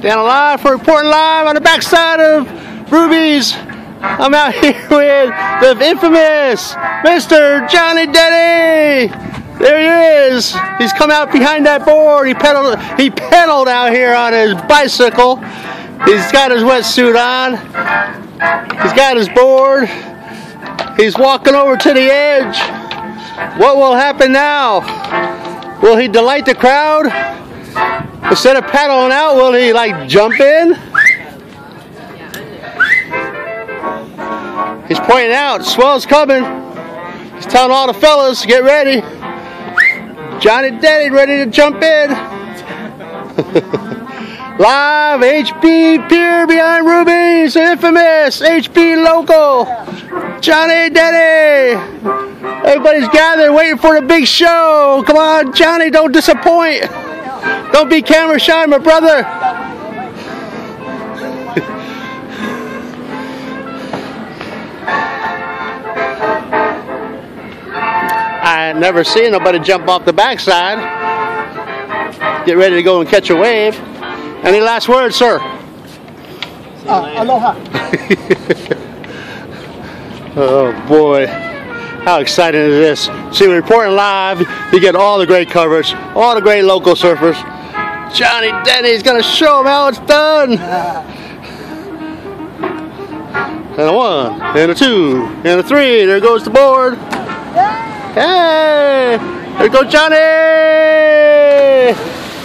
Dano Live for reporting live on the backside of Ruby's. I'm out here with the infamous Mr. Johnny Denney. There he is. He's come out behind that board. He pedaled. He pedaled out here on his bicycle. He's got his wetsuit on. He's got his board. He's walking over to the edge. What will happen now? Will he delight the crowd? Instead of paddling out, will he like jump in? He's pointing out, swell's coming. He's telling all the fellas to get ready. Johnny Denney ready to jump in. Live HB Pier behind Ruby's infamous HB local. Johnny Denney. Everybody's gathered waiting for the big show. Come on, Johnny, don't disappoint. Don't be camera shy, my brother. I never seen nobody jump off the backside. Get ready to go and catch a wave. Any last words, sir? Uh, aloha. oh boy, how exciting is this? See, we're reporting live. You get all the great coverage, all the great local surfers. Johnny Denney's gonna show them how it's done. And a one, and a two, and a three. There goes the board. Hey, there goes Johnny.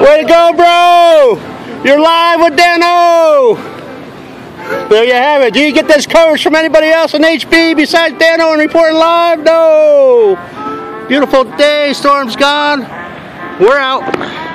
Way to go, bro! You're live with Dano! There you have it. Do you get this coverage from anybody else in HB besides Dano and reporting live? No! Beautiful day, storm's gone. We're out.